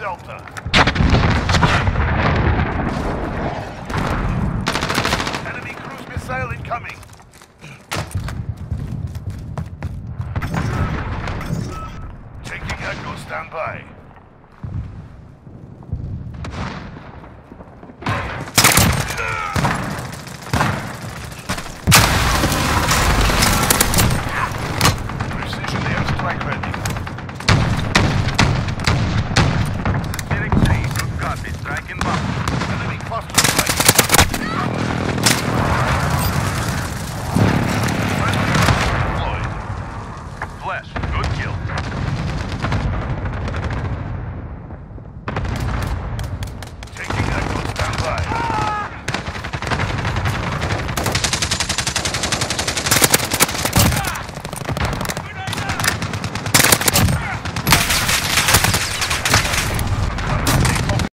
Delta. Enemy cruise missile incoming. Taking Echo standby. Precision airstrike ready.